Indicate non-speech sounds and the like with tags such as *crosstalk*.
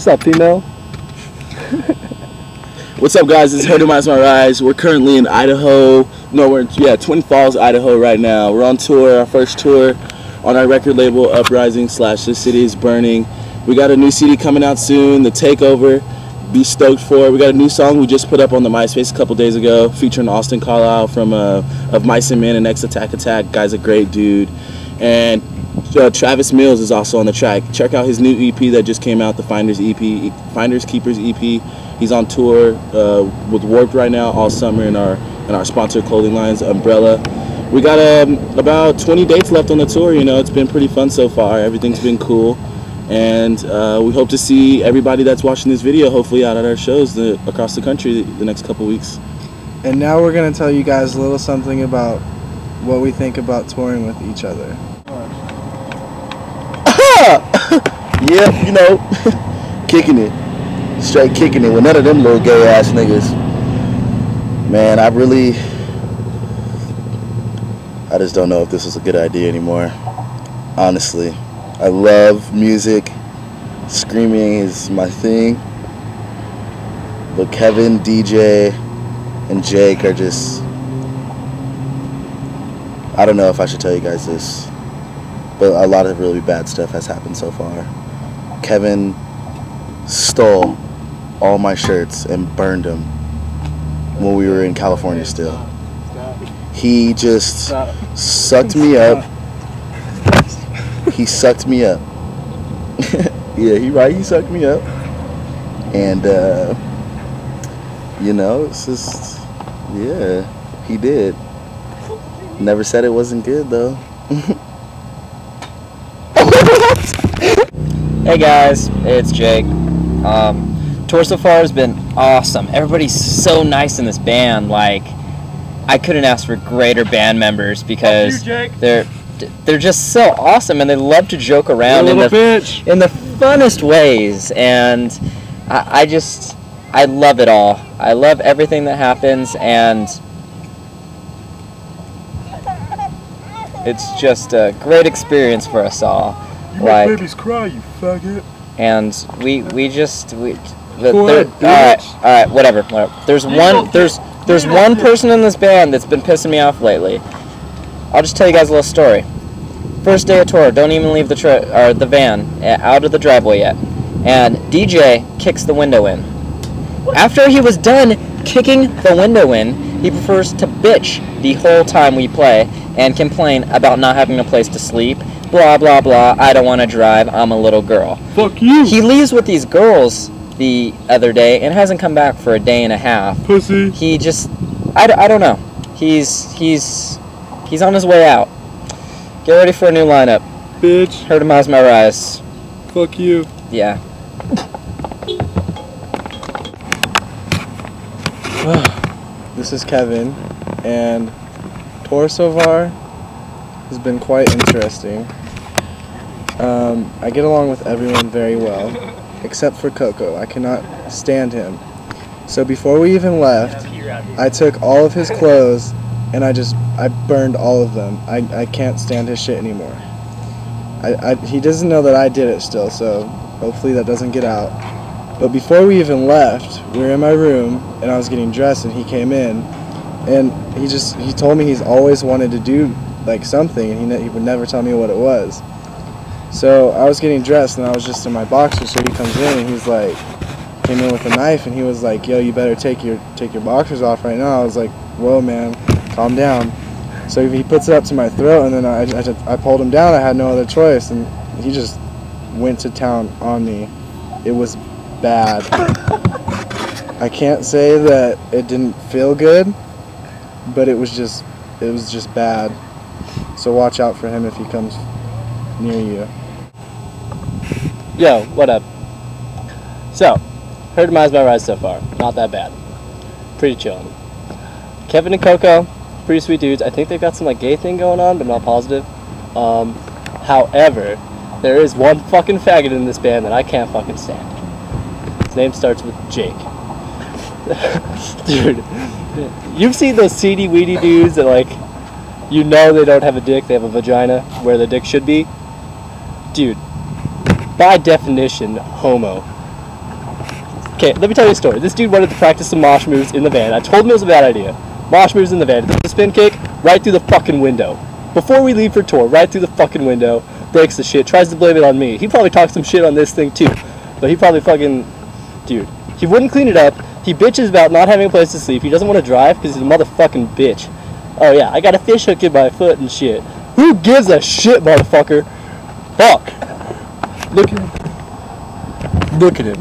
What's up, female? *laughs* What's up, guys? It's Heard My Rise. We're currently in Idaho. No, we're in, yeah, Twin Falls, Idaho right now. We're on tour, our first tour on our record label, Uprising slash This City Is Burning. We got a new CD coming out soon, The Takeover. Be stoked for it. We got a new song we just put up on the MySpace a couple days ago, featuring Austin Carlisle from uh, of Mice and Men and X Attack Attack. Guy's a great dude. And uh, Travis Mills is also on the track. Check out his new EP that just came out, the Finders EP, Finders Keepers EP. He's on tour uh, with Warped right now all summer in our in our sponsored clothing lines, Umbrella. We got um, about 20 dates left on the tour. You know, it's been pretty fun so far. Everything's been cool, and uh, we hope to see everybody that's watching this video hopefully out at our shows the, across the country the next couple weeks. And now we're gonna tell you guys a little something about what we think about touring with each other. Yeah, you know, *laughs* kicking it. Straight kicking it with none of them little gay ass niggas. Man, I really. I just don't know if this is a good idea anymore. Honestly. I love music. Screaming is my thing. But Kevin, DJ, and Jake are just. I don't know if I should tell you guys this but a lot of really bad stuff has happened so far. Kevin stole all my shirts and burned them when we were in California still. He just sucked me up. He sucked me up. *laughs* yeah, he right. He sucked me up, and uh, you know, it's just yeah, he did. Never said it wasn't good though. *laughs* Hey guys, it's Jake. Um, tour so far has been awesome. Everybody's so nice in this band. Like, I couldn't ask for greater band members because you, they're they're just so awesome and they love to joke around in the bitch. in the funnest ways. And I, I just I love it all. I love everything that happens and. It's just a great experience for us all. You like, make babies cry, you faggot. and we we just we the, Go ahead, all right all right whatever, whatever. there's one there's there's one person in this band that's been pissing me off lately. I'll just tell you guys a little story. First day of tour don't even leave the tri- or the van uh, out of the driveway yet. And dj kicks the window in. After he was done kicking the window in he prefers to bitch the whole time we play and complain about not having a place to sleep blah blah blah i don't want to drive i'm a little girl Fuck you, he leaves with these girls the other day and hasn't come back for a day and a half. pussy. He just, I, I don't know. He's he's he's on his way out. Get ready for a new lineup. Bitch. Her Demise My Rise. Fuck you. Yeah. This is Kevin, and tour so far has been quite interesting. Um, I get along with everyone very well, except for Coco. I cannot stand him. So before we even left, I took all of his clothes and I just I burned all of them. I, I can't stand his shit anymore. I, I he doesn't know that I did it still, so hopefully that doesn't get out. But before we even left, we were in my room and I was getting dressed and he came in and he just he told me he's always wanted to do like something and he, he would never tell me what it was. So I was getting dressed and I was just in my boxers so he comes in and he's like came in with a knife and he was like, "Yo, you better take your take your boxers off right now." I was like, "Whoa, man, calm down." So he puts it up to my throat and then I, I, I pulled him down. I had no other choice and he just went to town on me. It was bad. I can't say that it didn't feel good, but it was just it was just bad. So watch out for him if he comes near you. Yo, what up? So, Her Demise My Rise so far. Not that bad. Pretty chillin'. Kevin and Coco, pretty sweet dudes. I think they've got some like gay thing going on, but I'm not positive. Um, however, there is one fucking faggot in this band that I can't fucking stand. His name starts with Jake. Dude, you've seen those seedy weedy dudes that like, you know they don't have a dick, they have a vagina where the dick should be. Dude, by definition, homo. Okay, let me tell you a story. This dude wanted to practice some mosh moves in the van. I told him it was a bad idea. Mosh moves in the van. A spin kick right through the fucking window. Before we leave for tour, right through the fucking window. Breaks the shit. Tries to blame it on me. He probably talked some shit on this thing too. But he probably fucking. Dude. He wouldn't clean it up. He bitches about not having a place to sleep. He doesn't want to drive because he's a motherfucking bitch. Oh yeah, I got a fish hook in my foot and shit. Who gives a shit, motherfucker? Fuck. Look at him. Look at him.